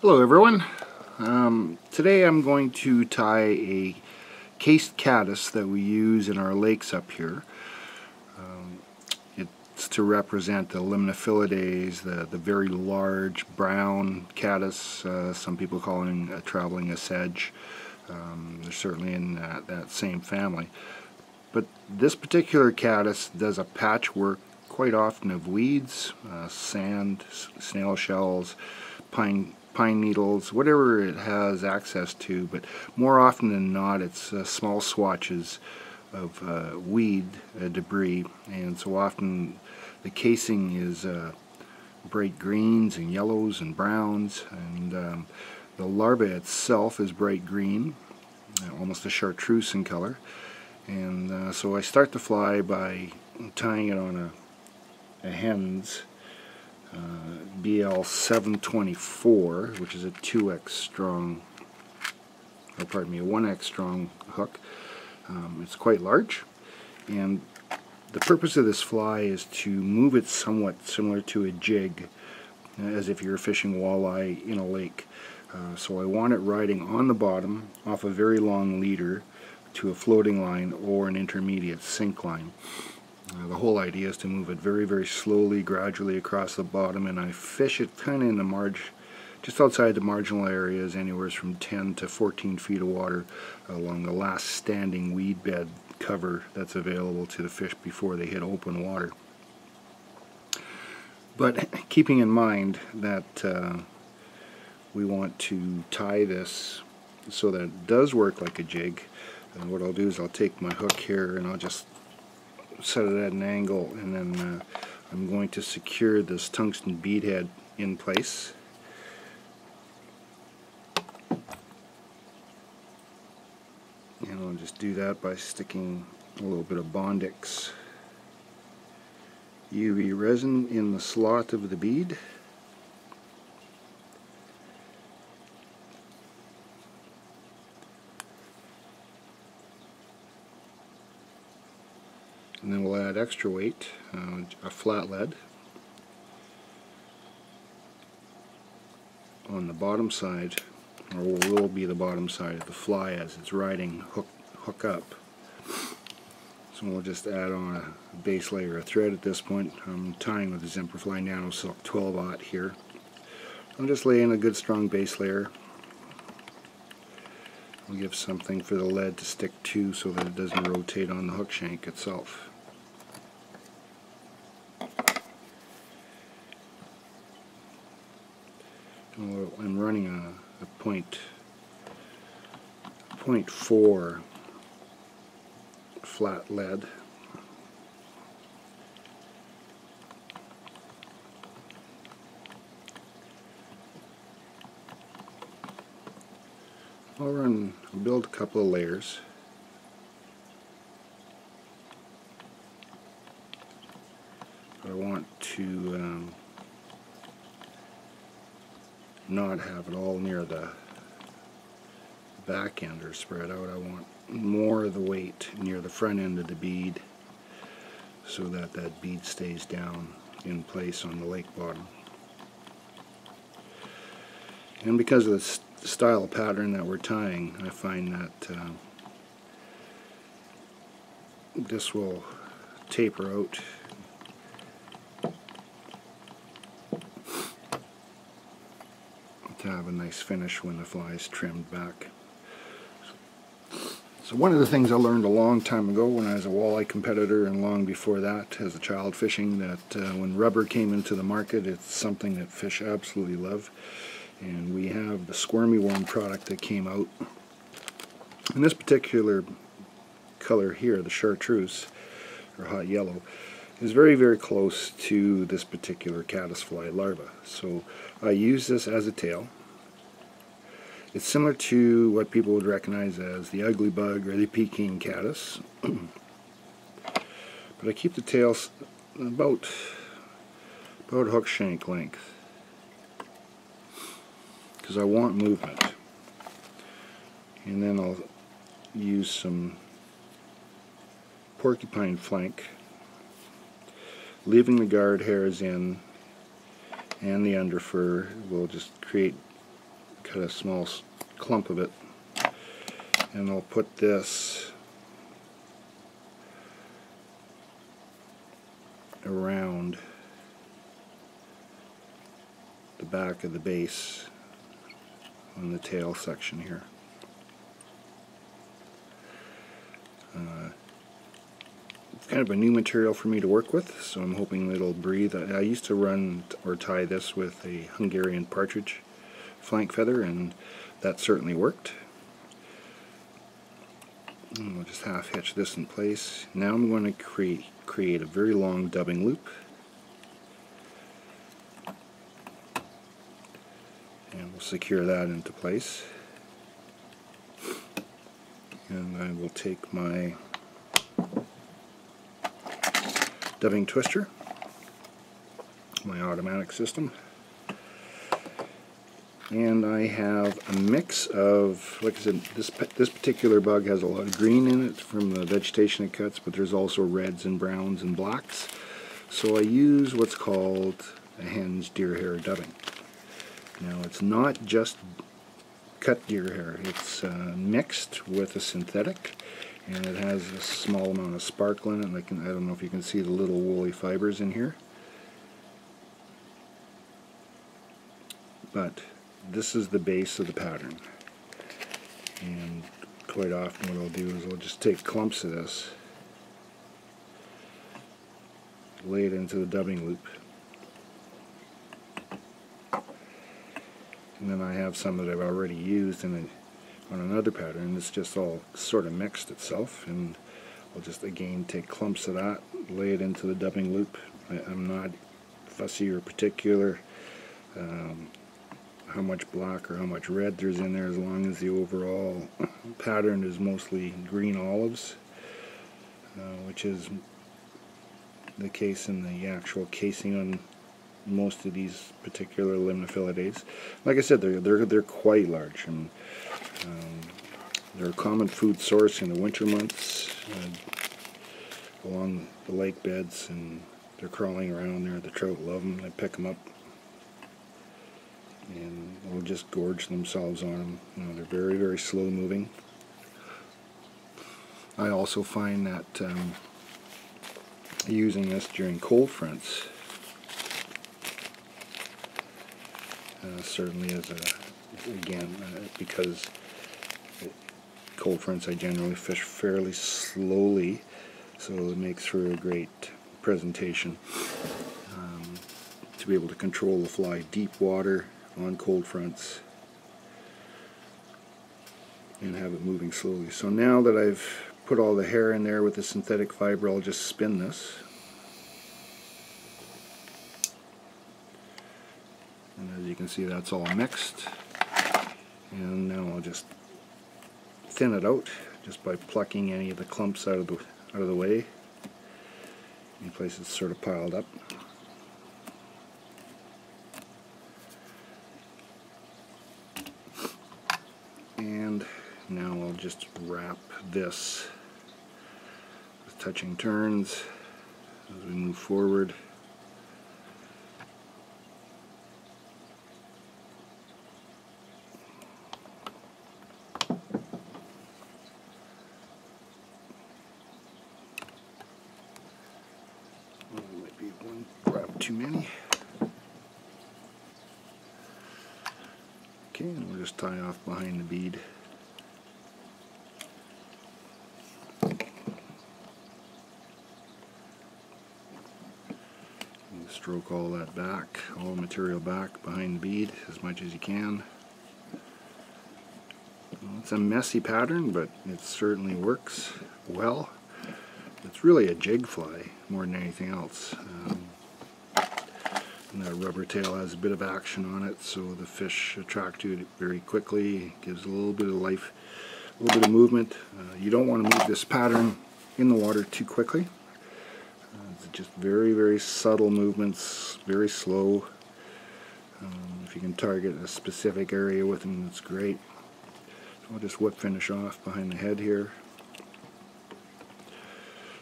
Hello everyone. Um, today I'm going to tie a cased caddis that we use in our lakes up here. Um, it's to represent the limnophilides, the, the very large brown caddis, uh, some people calling uh, traveling a sedge. Um, they're certainly in that, that same family. But this particular caddis does a patchwork quite often of weeds, uh, sand, snail shells, pine pine needles, whatever it has access to, but more often than not it's uh, small swatches of uh, weed uh, debris and so often the casing is uh, bright greens and yellows and browns and um, the larva itself is bright green, uh, almost a chartreuse in color and uh, so I start the fly by tying it on a, a Hends uh, BL724, which is a 2x strong, or pardon me, a 1x strong hook. Um, it's quite large, and the purpose of this fly is to move it somewhat similar to a jig, uh, as if you're fishing walleye in a lake. Uh, so I want it riding on the bottom off a very long leader to a floating line or an intermediate sink line. Uh, the whole idea is to move it very, very slowly, gradually across the bottom, and I fish it kind of in the marge, just outside the marginal areas, anywhere from 10 to 14 feet of water along the last standing weed bed cover that's available to the fish before they hit open water. But keeping in mind that uh, we want to tie this so that it does work like a jig, and what I'll do is I'll take my hook here and I'll just set it at an angle and then uh, I'm going to secure this tungsten bead head in place. And I'll just do that by sticking a little bit of Bondix UV resin in the slot of the bead. And then we'll add extra weight, uh, a flat lead on the bottom side, or will be the bottom side of the fly as it's riding hook, hook up. So we'll just add on a base layer of thread at this point. I'm tying with the Semperfli Nano Silk 12 here. I'm just laying a good strong base layer. I'll give something for the lead to stick to so that it doesn't rotate on the hook shank itself. I'm running a, a point, point four flat lead. I'll run, build a couple of layers. I want to um, not have it all near the back end or spread out. I want more of the weight near the front end of the bead so that that bead stays down in place on the lake bottom. And because of the style pattern that we're tying, I find that uh, this will taper out to have a nice finish when the fly is trimmed back. So one of the things I learned a long time ago when I was a walleye competitor and long before that as a child fishing that uh, when rubber came into the market it's something that fish absolutely love. And we have the squirmy worm product that came out. In this particular color here the chartreuse or hot yellow is very very close to this particular caddisfly larva. So I use this as a tail it's similar to what people would recognize as the ugly bug or the Peeking caddis. But I keep the tail about about hook shank length. Because I want movement. And then I'll use some porcupine flank leaving the guard hairs in and the underfur will just create cut a small clump of it and I'll put this around the back of the base on the tail section here. Uh, it's kind of a new material for me to work with, so I'm hoping it'll breathe. I, I used to run or tie this with a Hungarian partridge flank feather, and that certainly worked. And we'll just half hitch this in place. Now I'm going to create create a very long dubbing loop. And we'll secure that into place. And I will take my dubbing twister, my automatic system, and I have a mix of, like I said, this this particular bug has a lot of green in it from the vegetation it cuts, but there's also reds and browns and blacks. So I use what's called a Hends deer hair dubbing. Now it's not just cut deer hair, it's uh, mixed with a synthetic and it has a small amount of sparkle in it. And I, can, I don't know if you can see the little woolly fibers in here. But this is the base of the pattern. And quite often what I'll do is I'll just take clumps of this, lay it into the dubbing loop, and then I have some that I've already used in a, on another pattern. It's just all sort of mixed itself, and I'll just again take clumps of that, lay it into the dubbing loop. I, am not fussy or particular. Um, how much black or how much red there's in there as long as the overall pattern is mostly green olives uh, which is the case in the actual casing on most of these particular limnophilidaes. Like I said, they're they're they're quite large, and um, they're a common food source in the winter months uh, along the lake beds, and they're crawling around there. The trout love them; they pick them up and will just gorge themselves on them. You know, they're very, very slow moving. I also find that um, using this during cold fronts uh, certainly is a, again, uh, because cold fronts I generally fish fairly slowly, so it makes for a great presentation. Um, to be able to control the fly deep water on cold fronts and have it moving slowly. So now that I've put all the hair in there with the synthetic fiber, I'll just spin this. And as you can see, that's all mixed. And now I'll just thin it out just by plucking any of the clumps out of the out of the way. Any places sort of piled up. and now I'll just wrap this with touching turns as we move forward. might be one wrap too many. Okay, and we'll just tie off behind the bead. And stroke all that back, all material back behind the bead as much as you can. It's a messy pattern, but it certainly works well. It's really a jig fly more than anything else. Um, and that rubber tail has a bit of action on it, so the fish attract to it very quickly. Gives a little bit of life, a little bit of movement. Uh, you don't want to move this pattern in the water too quickly. It's just very, very subtle movements, very slow. Um, if you can target a specific area with them, that's great. I'll just whip finish off behind the head here.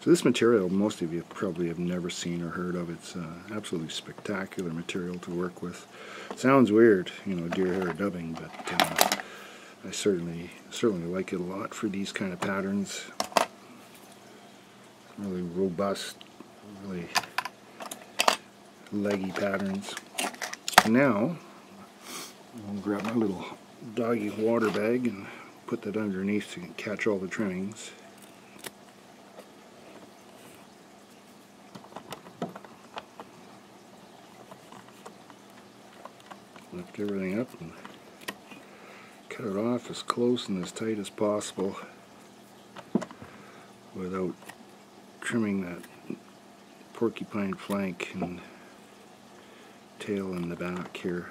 So this material, most of you probably have never seen or heard of. It's uh, absolutely spectacular material to work with. Sounds weird, you know, deer hair dubbing, but uh, I certainly certainly like it a lot for these kind of patterns. Really robust, really leggy patterns. Now, I'll grab my little doggy water bag and put that underneath to catch all the trimmings. Lift everything up and cut it off as close and as tight as possible without trimming that porcupine flank and tail in the back here.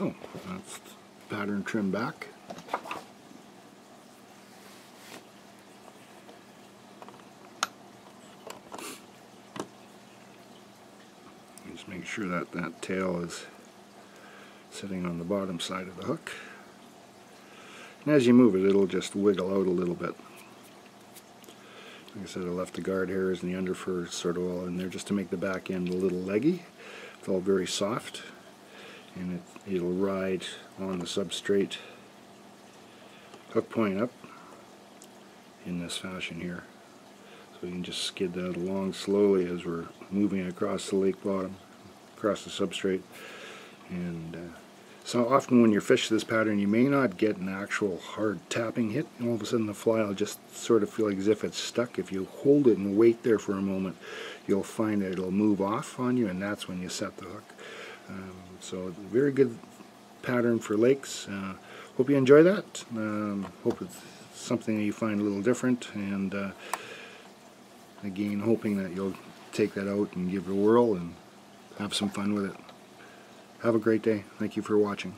So that's pattern trim back. Just make sure that that tail is sitting on the bottom side of the hook. And as you move it, it'll just wiggle out a little bit. Like I said, I left the guard hairs and the underfur sort of all in there just to make the back end a little leggy. It's all very soft and it, it'll ride on the substrate hook point up in this fashion here. So we can just skid that along slowly as we're moving across the lake bottom, across the substrate. And uh, so often when you fish this pattern you may not get an actual hard tapping hit. All of a sudden the fly will just sort of feel like as if it's stuck. If you hold it and wait there for a moment you'll find that it'll move off on you and that's when you set the hook. Um, so very good pattern for lakes. Uh, hope you enjoy that. Um, hope it's something that you find a little different and uh, again hoping that you'll take that out and give it a whirl and have some fun with it. Have a great day. Thank you for watching.